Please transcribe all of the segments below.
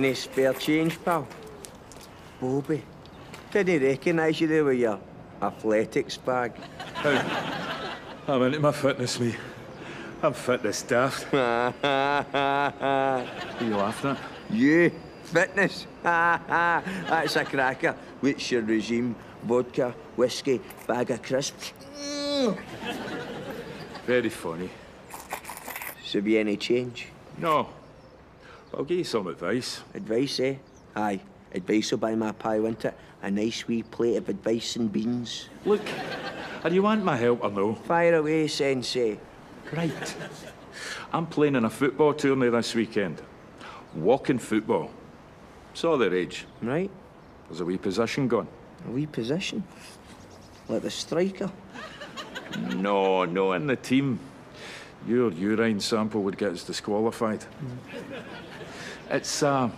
Any spare change, pal? Bobby, didn't recognise you there with your athletics bag. I'm into my fitness, me. I'm fitness daft. you laughing at? You, fitness. That's a cracker. What's your regime? Vodka, whiskey, bag of crisps. Very funny. So be any change? No. I'll give you some advice. Advice, eh? Aye. Advice will buy my pie, won't it? A nice wee plate of advice and beans. Look, are you want my help or no? Fire away, Sensei. Right. I'm playing in a football tourney this weekend. Walking football. Saw their age. Right. There's a wee position gone. A wee position? Like the striker? No, no, in the team. Your urine sample would get us disqualified. It's a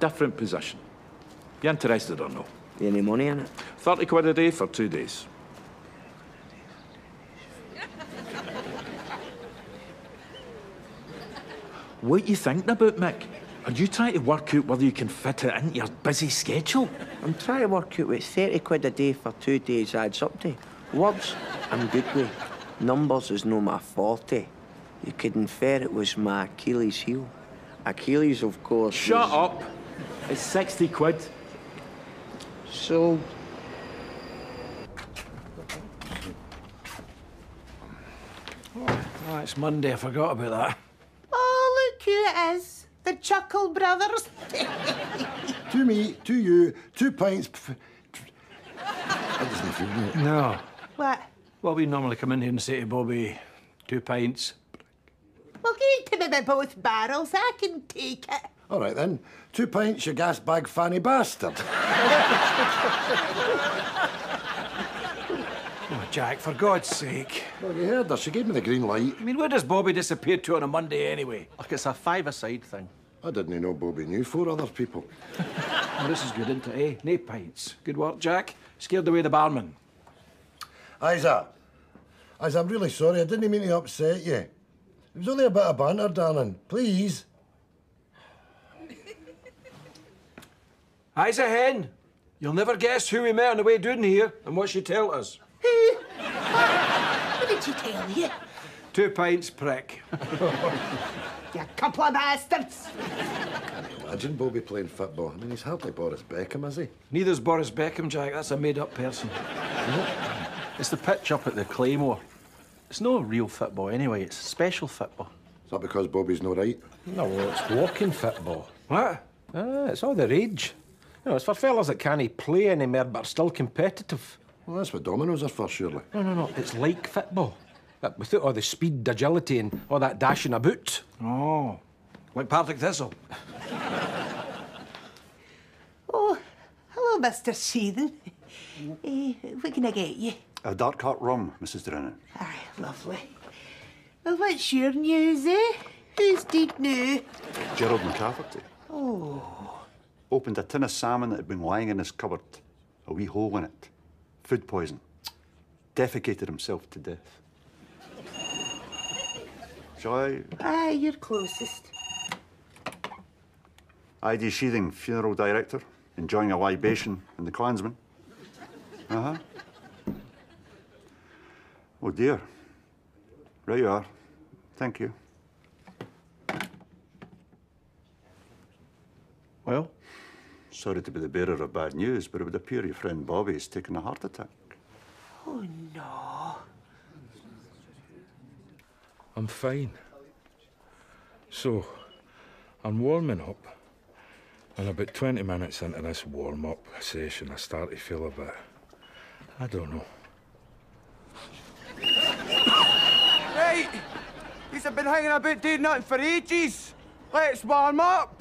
different position. You interested or no? Any money in it? 30 quid a day for two days. What you thinking about, Mick? Are you trying to work out whether you can fit it into your busy schedule? I'm trying to work out what 30 quid a day for two days adds up to. Words, I'm good with. Numbers is no my forte. You could infer it was my Achilles heel. Achilles, of course. Shut was... up! It's 60 quid. So. Oh, it's Monday. I forgot about that. Oh, look who it is. The Chuckle Brothers. to me, to you, two pints. That doesn't feel right. No. What? Well, we normally come in here and say to Bobby, two pints. Well, give to me both barrels. I can take it. All right, then. Two pints, you gas bag fanny bastard. Oh, Jack, for God's sake. Well, you heard her. She gave me the green light. I mean, where does Bobby disappear to on a Monday anyway? Look, it's a five-a-side thing. I didn't know Bobby knew four other people. Well, this is good, isn't it, eh? Nae pints. Good work, Jack. Scared away the barman. Isa. Isa, I'm really sorry. I didn't mean to upset you. It was only a bit of banter, darling. Please. Isa Hen, you'll never guess who we met on the way down here and what she told us. Who? what did she tell you? Two pints, prick. You couple of bastards. Can't imagine Bobby playing football. I mean, he's hardly Boris Beckham, is he? Neither's Boris Beckham, Jack. That's a made-up person. It's the pitch up at the Claymore. It's no real football anyway, it's special football. Is that because Bobby's not right? No, it's walking football. What? Ah, it's all the rage. You know, it's for fellas that can't play anymore but are still competitive. Well, that's what dominoes are for, surely. No, no, no. It's like football. Uh, without all the speed, agility, and all that dashing about. Oh, like Partick Thistle. Oh, hello, Mr. Sheathing. Eh, what can I get you? A dark hot rum, Mrs. Drennan. Aye, lovely. Well, what's your news, eh? Who's dead now? Gerald McCafferty Oh, opened a tin of salmon that had been lying in his cupboard. A wee hole in it. Food poison. Defecated himself to death. Shall I? aye, you're closest. I.D. Sheathing, funeral director, enjoying a libation in the Clansman. Uh huh. Oh dear. There you are. Thank you. Well? Sorry to be the bearer of bad news, but it would appear your friend Bobby has taken a heart attack. Oh, no. I'm fine. So, I'm warming up. And about 20 minutes into this warm up session, I start to feel a bit. I don't know. These have been hanging about doing nothing for ages. Let's warm up.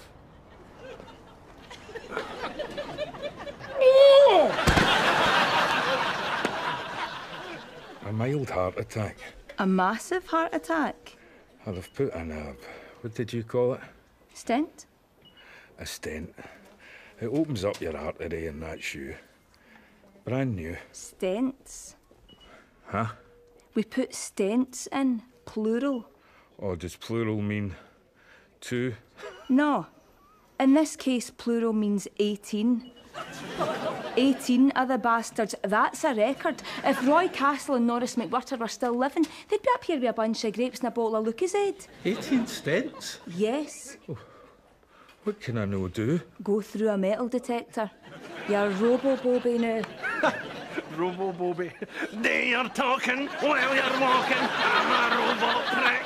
A mild heart attack. A massive heart attack? Well, they've put in a. What did you call it? Stent? A stent. It opens up your artery in that shoe. Brand new. Stents? Huh? We put stents in, plural. Or does plural mean two? No. In this case, plural means 18. 18 other bastards. That's a record. If Roy Castle and Norris McWhirter were still living, they'd be up here with a bunch of grapes and a bottle of Lucozade. 18 stents? Yes. Oh. What can I no do? Go through a metal detector. You're robo-boby now. Robo Bobby. They are talking while you're walking. I'm a robot prick.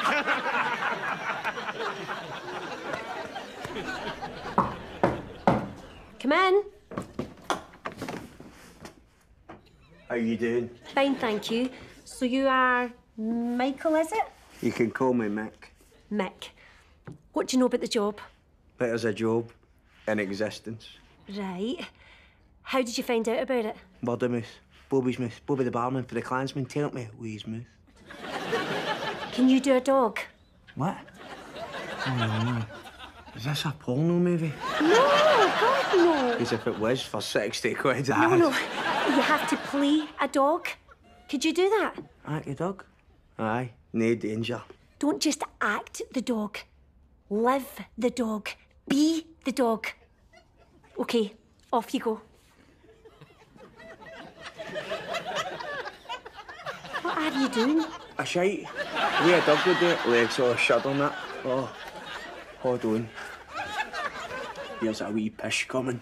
Come in. How you doing? Fine, thank you. So you are Michael, is it? You can call me Mick. Mick. What do you know about the job? But there's a job in existence. Right. How did you find out about it? Buddermouth, Bobby's Mouth, Bobby the barman for the Clansman. Tell me, wheeze mouth. Can you do a dog? What? Oh, no. Is this a porno movie? No, God, no. Because if it was for 60 quid, No, no. You have to play a dog. Could you do that? Act your dog? Aye, no danger. Don't just act the dog. Live the dog. Be the dog. Okay, off you go. What are you doing? A shite. We a dog would do it, legs all shut on that. Oh, hold on. Here's a wee pish coming.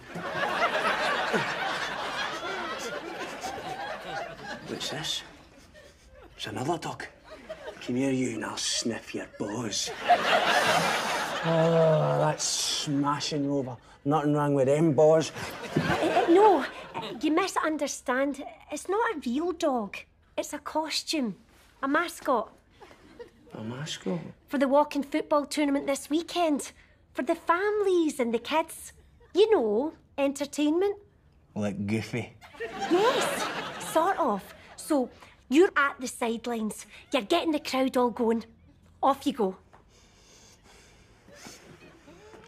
What's this? It's another dog. Come here, you, and I'll sniff your balls. Oh, that's smashing over. Nothing wrong with them balls. Uh, uh, no, uh, you misunderstand. It's not a real dog. It's a costume, a mascot A mascot. for the walking football tournament this weekend. For the families and the kids. You know, entertainment. Like Goofy. Yes, sort of. So you're at the sidelines. You're getting the crowd all going. Off you go.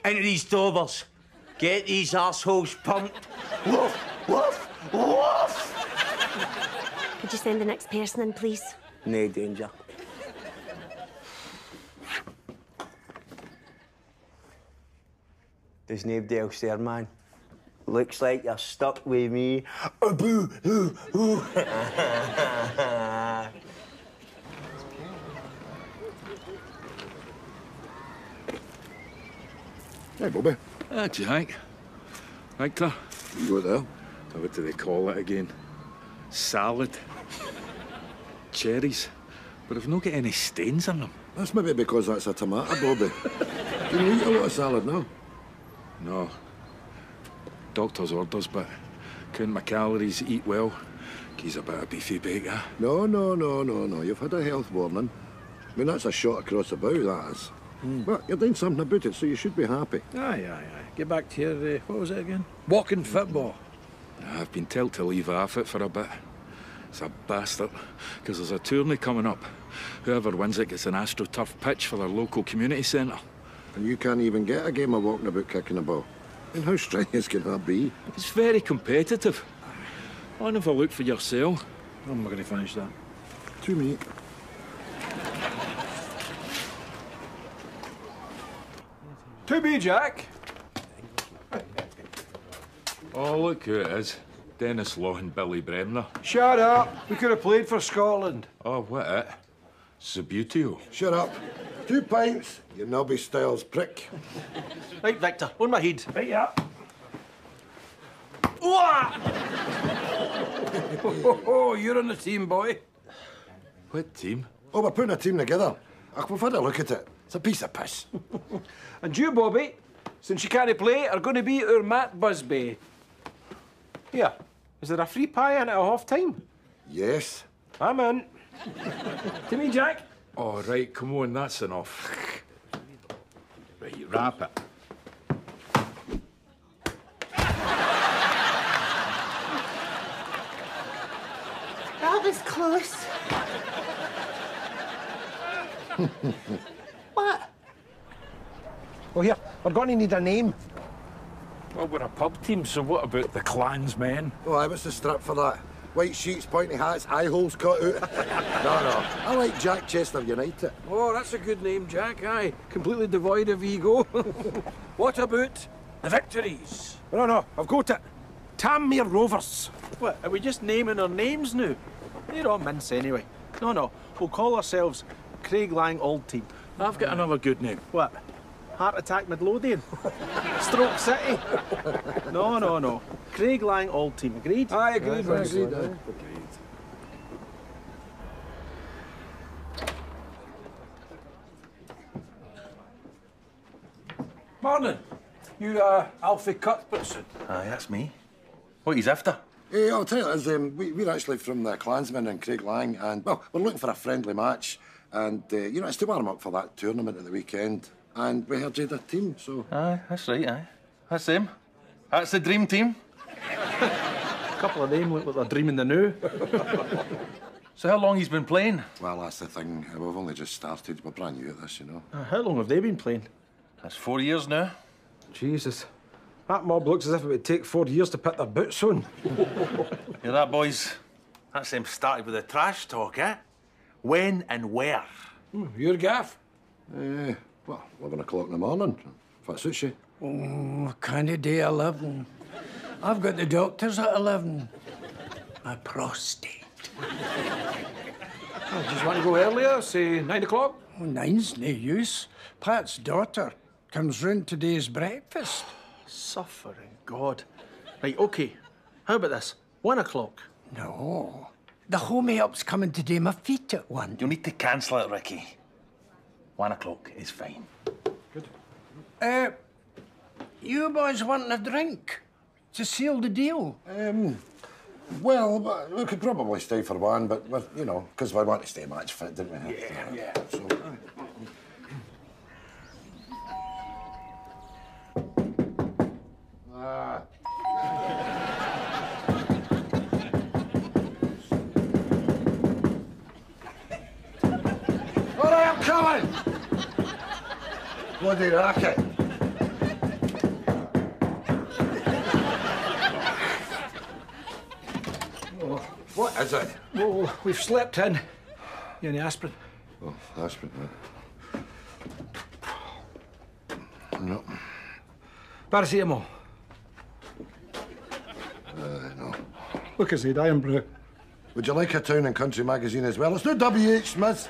Into these dovers. Get these assholes pumped. Woof, woof, woof. Could you send the next person in, please? No danger. There's nobody else there, man. Looks like you're stuck with me. Oh, boo, ooh, ooh. Hey, Bobby. Ah, Jack. Victor. You go there. What do they call it again? Salad. Cherries. But I've not got any stains on them. That's maybe because that's a tomato, Bobby. Do you eat a lot of salad now? No. Doctor's orders, but count my calories, eat well. He's a bit of beefy baker. No, no, no, no, no. You've had a health warning. I mean, that's a shot across the bow, that is. But you're doing something about it, so you should be happy. Aye, aye, aye. Get back to your, uh, what was it again? Walking football. I've been told to leave off it for a bit. It's a bastard, because there's a tourney coming up. Whoever wins it gets an AstroTurf pitch for their local community centre. And you can't even get a game of walking about kicking a ball. And how strenuous can that be? It's very competitive. I'll never look for yourself. I'm not going to finish that. To me. To be, Jack. Oh, look who it is. Denis Law and Billy Bremner. Shut up. We could have played for Scotland. Oh, what it? Subbuteo. Shut up. Two pints, you knobby styles prick. Right, Victor, on my head. Right, yeah. Oh, you're on the team, boy. What team? Oh, we're putting a team together. Ach, we've had a look at it. It's a piece of piss. And you, Bobby, since you can't play, are going to be our Matt Busby. Here, is there a free pie in at half time? yes. I'm in. to me, Jack. Oh, right, come on, that's enough. Right, wrap it. That was close. what? Oh, here, we're going to need a name. Well, we're a pub team, so what about the clansmen? Oh, aye, what's the strip for that? White sheets, pointy hats, eye holes cut out. no, no. I like Jack Chester United. Oh, that's a good name, Jack. Aye, completely devoid of ego. what about The victories. No, no, I've got it. Tammere Rovers. What, are we just naming our names now? They're all mince anyway. No, no, we'll call ourselves Craiglang Old Team. I've got another good name. What? Heart Attack Midlothian? Stroke City? No, no, no. Craiglang Old Team. Agreed? I agreed, Aye, agreed. aye. Morning. You, uh, Alfie Cuthbertson. Aye, that's me. What he's after? Hey, I'll tell you, what um, we, we're actually from the Clansmen and Craiglang, and, well, we're looking for a friendly match. And, uh, you know, it's to warm up for that tournament at the weekend. And we heard you had a team, so... Aye, that's right, aye. That's him. That's the dream team. A couple of them look like they're dreaming the new. So how long he's been playing? Well, that's the thing. We've only just started. We're brand new at this, you know. Uh, How long have they been playing? That's four years now. Jesus. That mob looks as if it would take four years to put their boots on. Hear that, boys? That's him started with the trash talk, eh? When and where? Your gaff. Uh, well, 11 o'clock in the morning, if that suits you. Oh, can't do 11. I've got the doctors at 11. My prostate. Oh, just want to go earlier, say nine o'clock? Oh, nine's no use. Pat's daughter comes round today's breakfast. Suffering God. Right, OK. How about this? One o'clock. No. The home help's coming to do my feet at one. You'll need to cancel it, Ricky. One o'clock is fine. Good. Uh, you boys wanting a drink to seal the deal? Um, well, but we could probably stay for one, but, you know, because we want to stay match fit, didn't we? Yeah, yeah. So, Ah. All right, I'm coming! Bloody racket. What is it? Oh, we've slept in. You any aspirin? Oh, aspirin, No. Paracetamol. Uh, no. Look, I said, Irn-Bru. Would you like a town and country magazine as well? It's no W.H. Smith.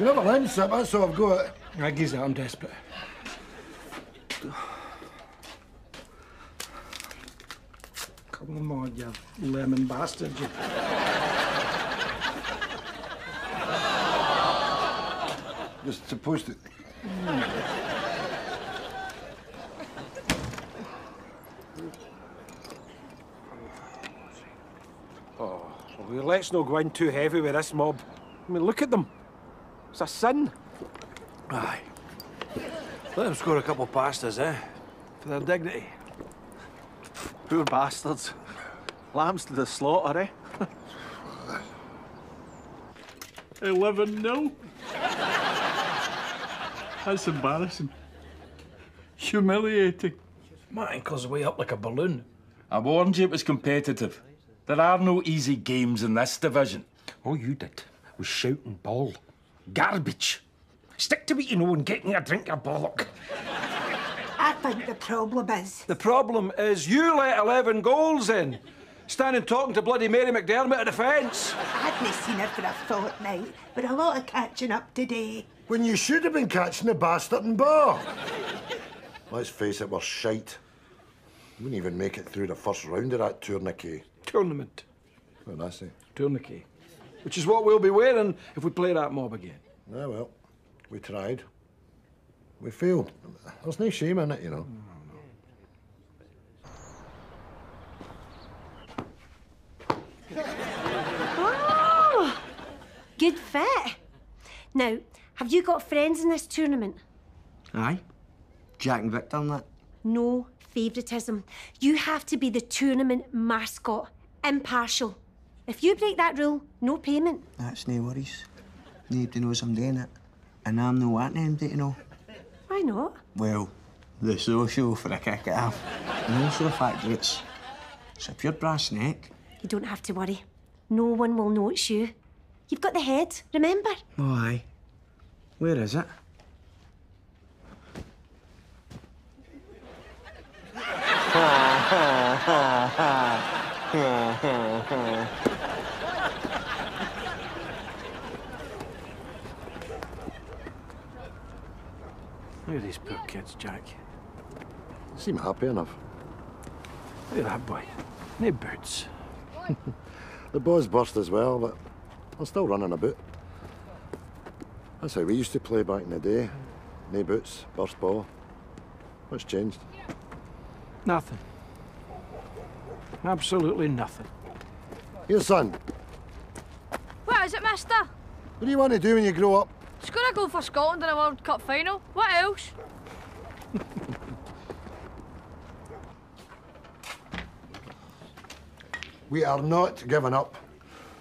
You never lends it, that's all I've got. I guess I'm desperate. Come on, you lemon bastard. You. Just supposed to. Oh, well, let's not go in too heavy with this mob. I mean, look at them. It's a sin. Aye. Let them score a couple past us, eh? For their dignity. Poor bastards. Lambs to the slaughter, eh? 11 nil. That's embarrassing. Humiliating. My ankle's way up like a balloon. I warned you it was competitive. There are no easy games in this division. All you did was shout and bawl. Garbage. Stick to what you know and get me a drink of bollock. I think the problem is. The problem is you let 11 goals in. Standing talking to bloody Mary McDermott at the fence. I hadn't seen her for a fortnight, but a lot of catching up today. When you should have been catching the bastard in bar. Let's face it, we're shite. We wouldn't even make it through the first round of that tourniquet. Tournament. What did I say? Tourniquet. Which is what we'll be wearing if we play that mob again. Ah, well, we tried. We failed. There's no shame in it, you know. Oh, good fit. Now, have you got friends in this tournament? Aye. Jack and Victor and that. No favouritism. You have to be the tournament mascot, impartial. If you break that rule, no payment. That's no worries. Nobody knows I'm doing it. And I'm no wanting anybody to know. Why not? Well, the social for a kick it off. And also the fact that it's, it's a pure brass neck. You don't have to worry. No one will know it's you. You've got the head, remember? Oh, aye. Where is it? Look at these poor kids, Jack. Seem happy enough. Look at that boy. No boots. The boys burst as well, but I'm still running about. That's how we used to play back in the day. No boots, burst ball. What's changed? Nothing. Absolutely nothing. Here, son. What is it, mister? What do you want to do when you grow up? Score a goal for Scotland in a World Cup final. What else? We are not giving up.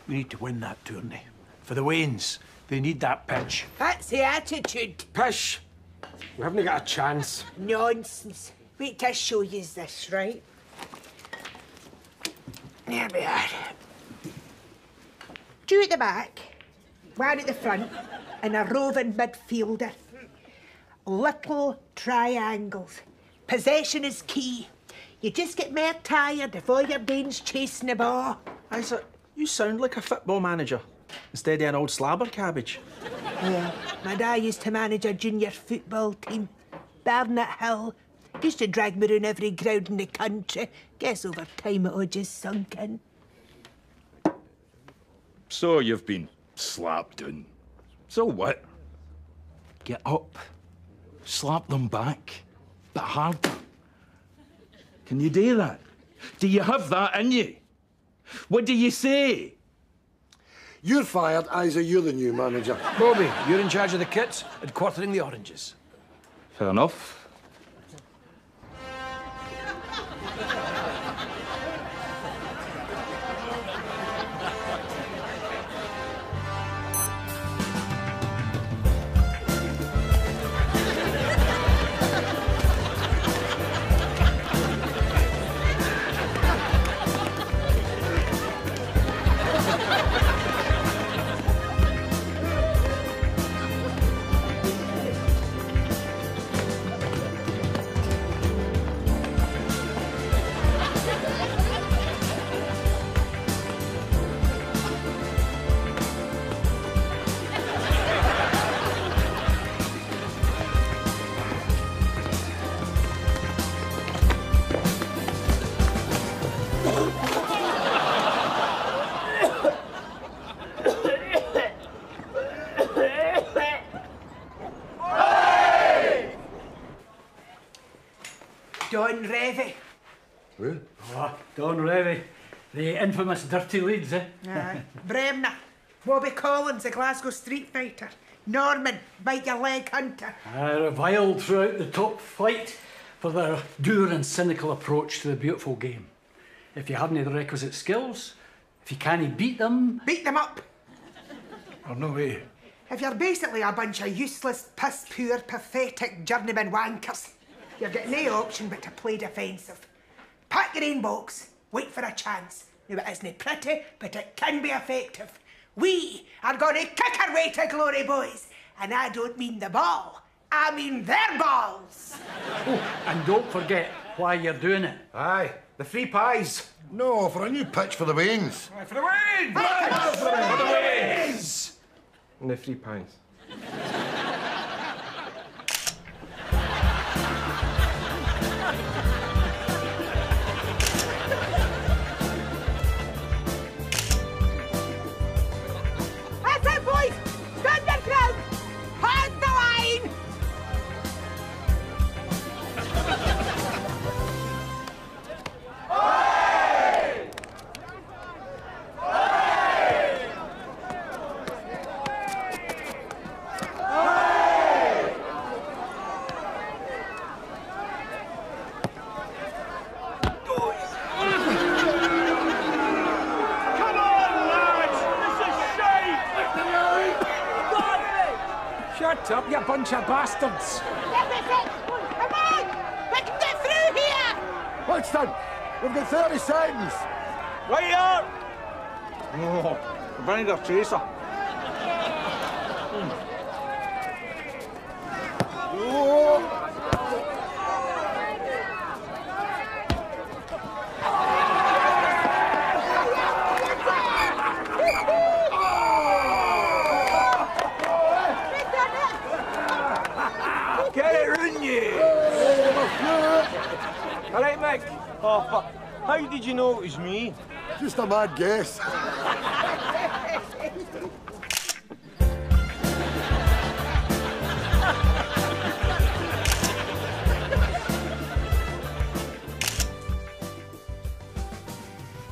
We need to win that tourney. For the Waynes, they need that pitch. That's the attitude. Pish! We haven't got a chance. Nonsense. Wait till I show you this, right? There we are. Two at the back, one at the front, and a roving midfielder. Little triangles. Possession is key. You just get more tired if all your brain's chasing the ball. Isaac, you sound like a football manager instead of an old slabber cabbage. Yeah. My dad used to manage a junior football team. Barnet Hill. Used to drag me around every ground in the country. Guess over time it all just sunk in. So you've been slapped in. So what? Get up, slap them back, but harder. Can you do that? Do you have that in you? What do you say? You're fired, Isa. You're the new manager. Bobby, you're in charge of the kits and quartering the oranges. Fair enough. Don Revie. Who? Oh, Don Revie, the infamous Dirty Leeds, eh? Aye. Bremner. Bobby Collins, the Glasgow street fighter. Norman, bite your leg hunter. Uh, reviled throughout the top flight for their dour and cynical approach to the beautiful game. If you haven't the requisite skills, if you can't beat them, Beat them up. or no way. If you're basically a bunch of useless, piss poor, pathetic journeyman wankers, you've got no option but to play defensive. Pack your own box, wait for a chance. Now, it isn't pretty, but it can be effective. We are going to kick our way to glory, boys. And I don't mean the ball, I mean their balls. Oh, and don't forget why you're doing it. Aye, the free pies. No, for a new pitch for the Wains. For the win! For the wins! And the free pies. Bunch of bastards! This! Come on! We can get through here! Winston, we've got 30 seconds. Right here! Oh, vinegar chaser. Oh, All right, Mick. Oh, but how did you know it was me? Just a mad guess.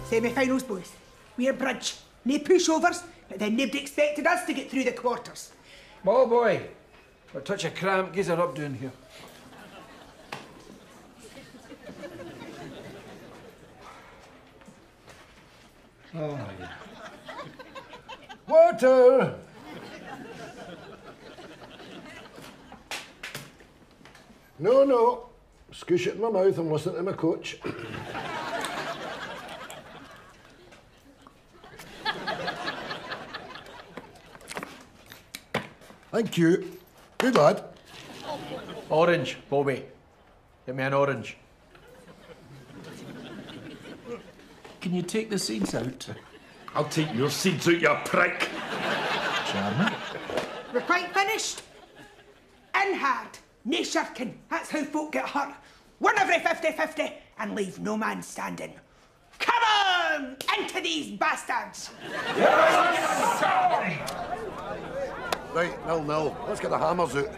Semi-finals, boys. We're bridge. No pushovers, but then nobody expected us to get through the quarters. Ball boy, what touch of cramp geezer up doing here? Oh. Water! No, no. Scoosh it in my mouth and listen to my coach. Thank you. Good lad. Orange, Bobby. Get me an orange. Can you take the seeds out? I'll take your seeds out, you prick. Charming. We're quite finished. In hard, no shirking. That's how folk get hurt. One every 50-50 and leave no man standing. Come on! Into these bastards! Yes! Right, nil nil. Let's get the hammers out.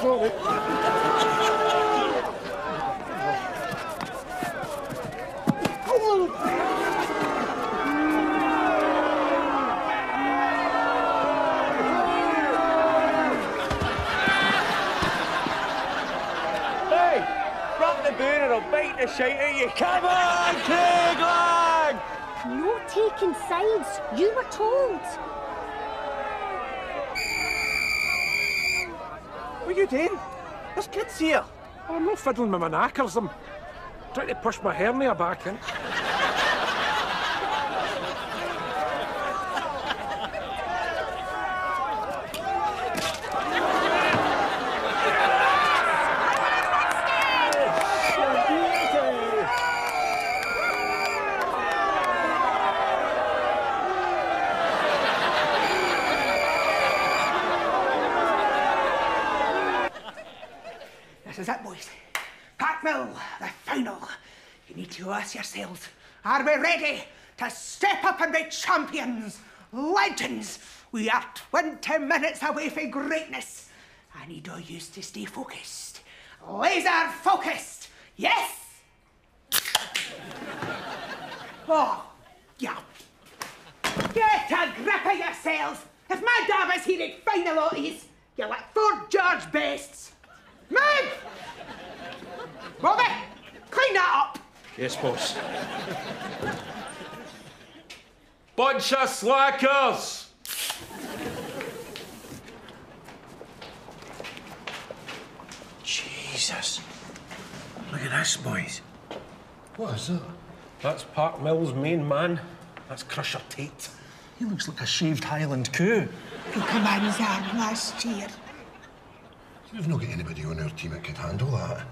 Sorry. Shite out you. Come on! No taking sides. You were told. What are you doing? There's kids here. Oh, I'm not fiddling with my knackers. I'm trying to push my hernia back in. This is it, boys. Park the final. You need to ask yourselves, are we ready to step up and be champions, legends? We are 20 minutes away from greatness. I need all you to stay focused. Laser focused. Yes? Oh, yeah. Get a grip of yourselves. If my dad was here at final Otties, you're like four George Bests. Move! Bobby, clean that up. Yes, boss. Bunch of slackers! Jesus. Look at this, boys. What is that? That's Park Mill's main man. That's Crusher Tate. He looks like a shaved Highland coo. Took a man's arm last year. You've not got anybody on our team that could handle that.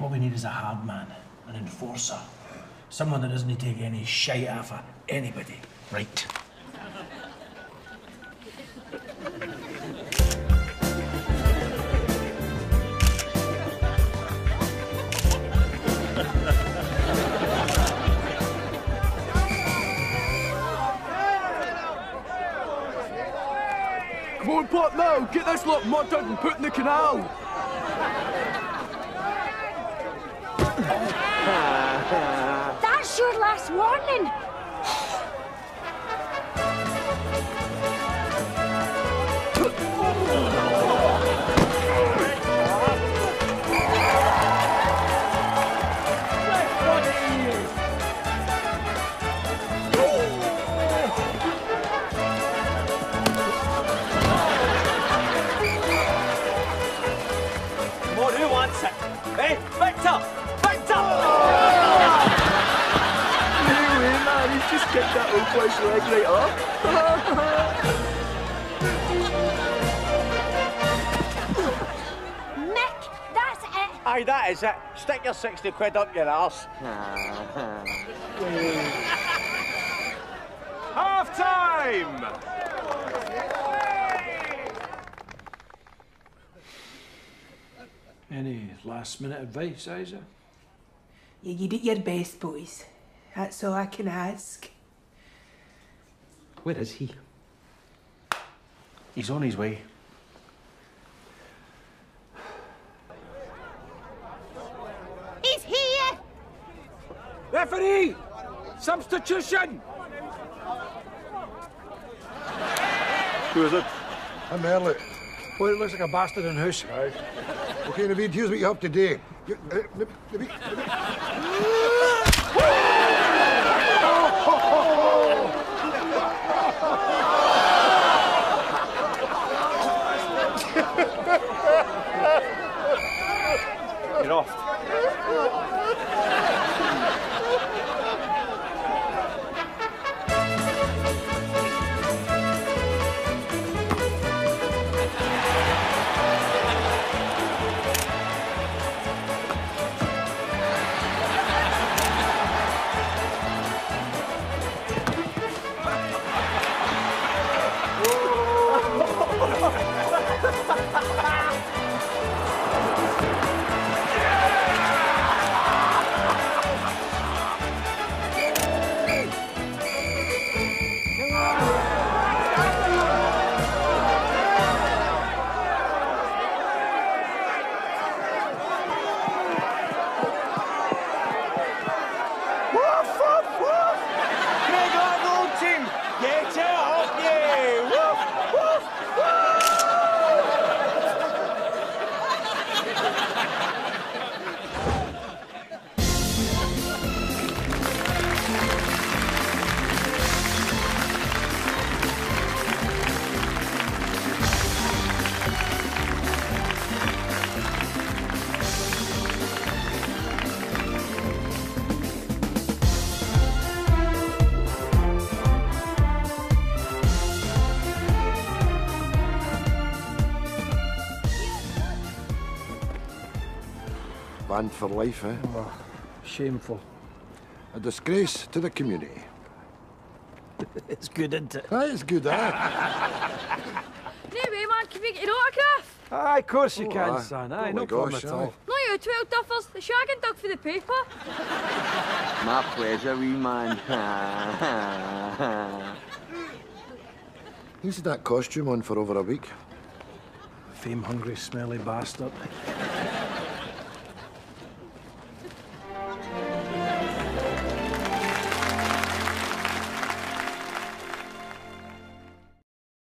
What we need is a hard man, an enforcer. Someone that doesn't take any shite off of anybody. Right. Come on, Pop, now! Get this lot muttered and put in the canal! That's your last warning. Old boy's leg. Mick, that's it. Aye, that is it. Stick your 60 quid up your arse. Half time! Any last minute advice, Isa? You, you did your best, boys. That's all I can ask. Where is he? He's on his way. He's here! Referee! Substitution! Who is it? I'm Merle. Well, it looks like a bastard in house. Aye. OK, Navid, here's what you have to do. You- uh, Nav- Navid, You're off. Banned for life, eh? Oh, shameful. A disgrace to the community. It's good, isn't it? That is good, eh? No way, man. Can we get your autograph? Aye, of course you Oh, can, aye. son. Oh Aye, my no problem gosh, at aye. all. No, you 12 duffers. The shagging dog for the paper. My pleasure, wee man. He's had that costume on for over a week. Fame hungry, smelly bastard.